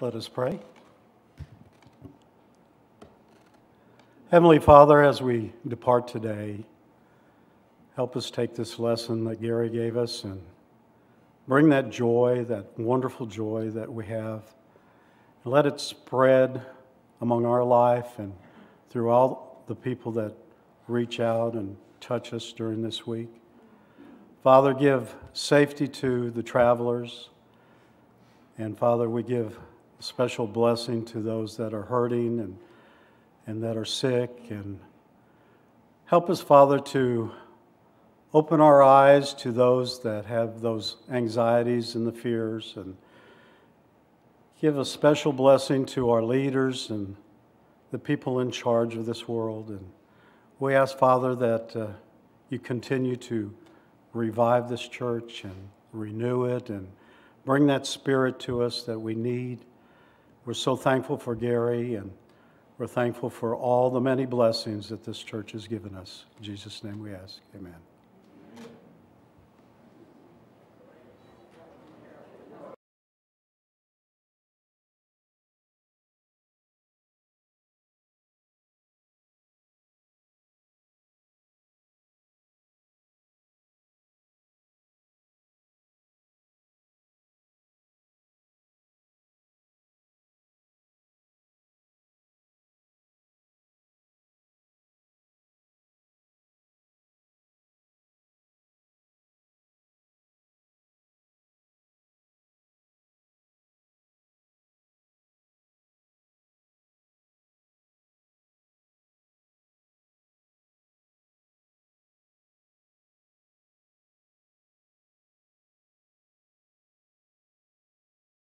Let us pray. Heavenly Father, as we depart today, help us take this lesson that Gary gave us and bring that joy, that wonderful joy that we have, and let it spread among our life and through all the people that reach out and touch us during this week. Father, give safety to the travelers. And Father, we give special blessing to those that are hurting and, and that are sick. And help us, Father, to open our eyes to those that have those anxieties and the fears. And give a special blessing to our leaders and the people in charge of this world. And we ask, Father, that uh, you continue to revive this church and renew it and bring that spirit to us that we need. We're so thankful for Gary and we're thankful for all the many blessings that this church has given us. In Jesus' name we ask. Amen.